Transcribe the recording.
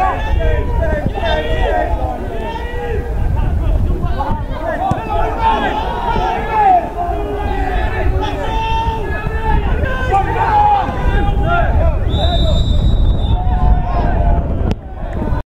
Yeah.